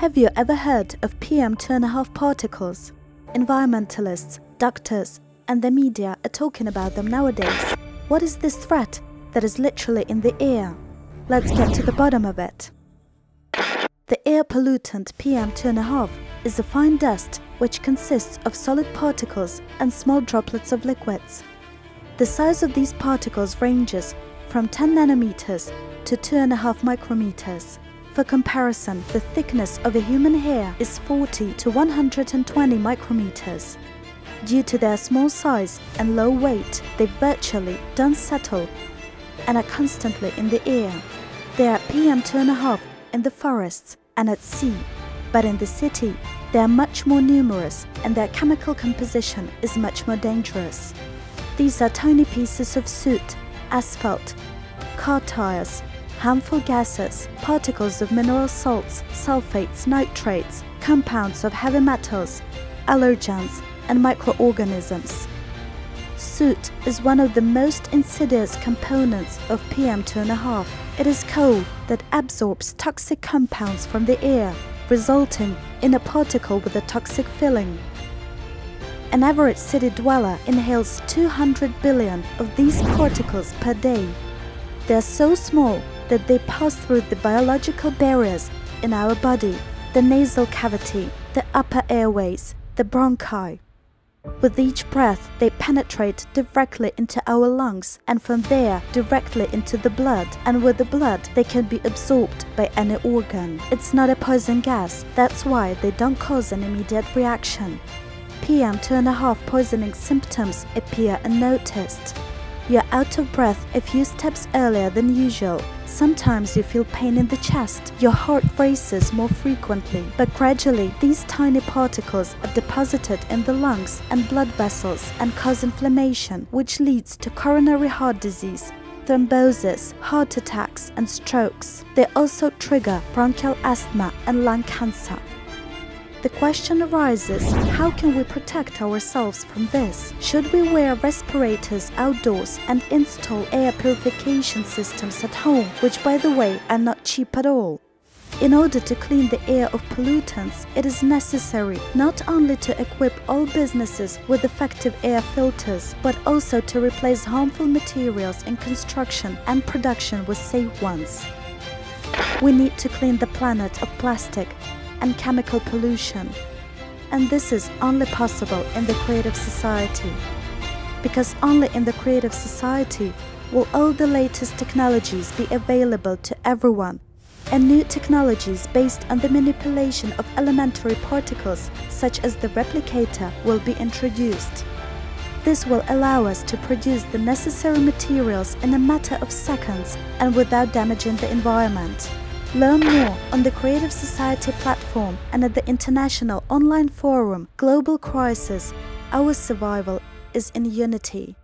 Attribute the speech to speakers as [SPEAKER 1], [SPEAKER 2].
[SPEAKER 1] Have you ever heard of PM2.5 particles? Environmentalists, doctors, and the media are talking about them nowadays. What is this threat that is literally in the air? Let's get to the bottom of it. The air pollutant PM2.5 is a fine dust which consists of solid particles and small droplets of liquids. The size of these particles ranges from 10 nanometers to 2.5 micrometers. For comparison, the thickness of a human hair is 40 to 120 micrometers. Due to their small size and low weight, they virtually don't settle and are constantly in the air. They are PM2.5 in the forests and at sea, but in the city, they are much more numerous and their chemical composition is much more dangerous. These are tiny pieces of soot, asphalt, car tires, harmful gases, particles of mineral salts, sulfates, nitrates, compounds of heavy metals, allergens, and microorganisms. Soot is one of the most insidious components of PM2.5. It is coal that absorbs toxic compounds from the air, resulting in a particle with a toxic filling. An average city dweller inhales 200 billion of these particles per day. They are so small that they pass through the biological barriers in our body, the nasal cavity, the upper airways, the bronchi. With each breath, they penetrate directly into our lungs and from there directly into the blood. And with the blood, they can be absorbed by any organ. It's not a poison gas, that's why they don't cause an immediate reaction. PM2.5 poisoning symptoms appear unnoticed. You're out of breath a few steps earlier than usual. Sometimes you feel pain in the chest. Your heart races more frequently. But gradually, these tiny particles are deposited in the lungs and blood vessels and cause inflammation, which leads to coronary heart disease, thrombosis, heart attacks, and strokes. They also trigger bronchial asthma and lung cancer. The question arises, how can we protect ourselves from this? Should we wear respirators outdoors and install air purification systems at home, which by the way are not cheap at all? In order to clean the air of pollutants, it is necessary not only to equip all businesses with effective air filters, but also to replace harmful materials in construction and production with safe ones. We need to clean the planet of plastic, and chemical pollution. And this is only possible in the creative society. Because only in the creative society will all the latest technologies be available to everyone and new technologies based on the manipulation of elementary particles such as the replicator will be introduced. This will allow us to produce the necessary materials in a matter of seconds and without damaging the environment. Learn more on the Creative Society platform and at the international online forum Global Crisis Our Survival is in Unity.